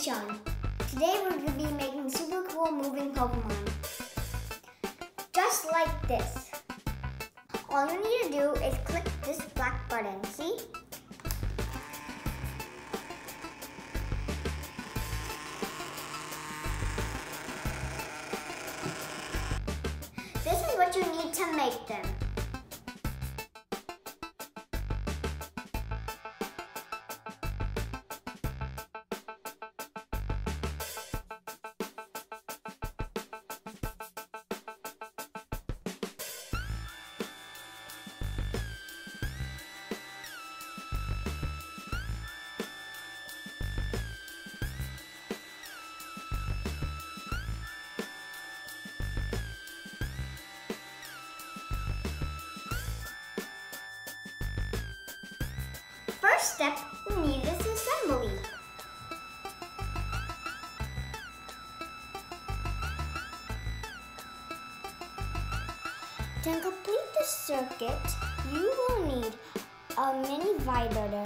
Sean. Today we're going to be making super cool moving Pokemon. Just like this. All you need to do is click this black button, see? This is what you need to make them. First step, we need this assembly. To complete the circuit, you will need a mini vibrator,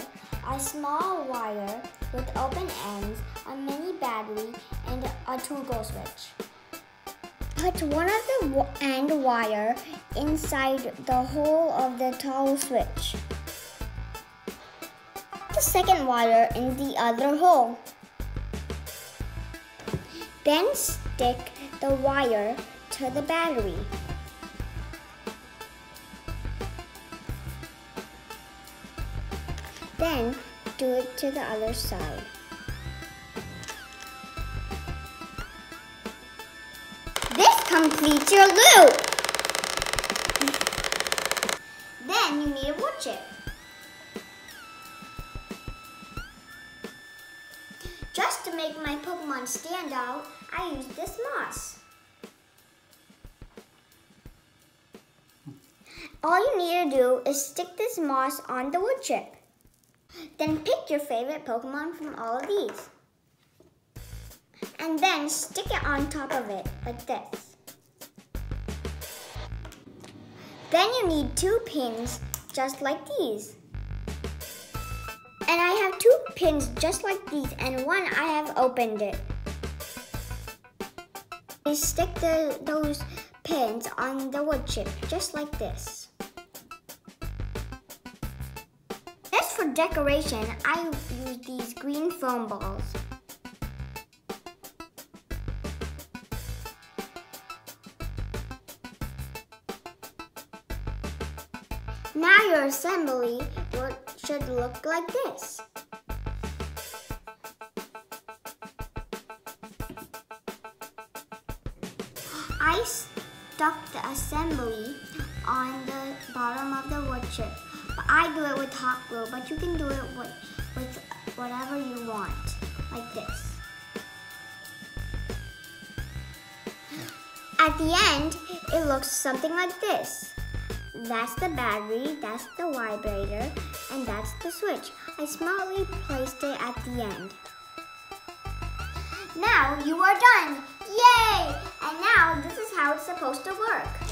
a small wire with open ends, a mini battery, and a toggle switch. Put one of the end wire inside the hole of the toggle switch the second wire in the other hole. Then stick the wire to the battery. Then do it to the other side. This completes your loop. Then you need a wood chip. Make my Pokemon stand out, I use this moss. All you need to do is stick this moss on the wood chip. Then pick your favorite Pokemon from all of these. And then stick it on top of it, like this. Then you need two pins, just like these. And I have two pins just like these and one I have opened it. I stick the, those pins on the wood chip just like this. Just for decoration, I use these green foam balls. Now your assembly should look like this. I stuck the assembly on the bottom of the wood chip. I do it with hot glue, but you can do it with, with whatever you want, like this. At the end, it looks something like this. That's the battery, that's the vibrator, and that's the switch. I smartly placed it at the end. Now you are done! Yay! And now this is how it's supposed to work.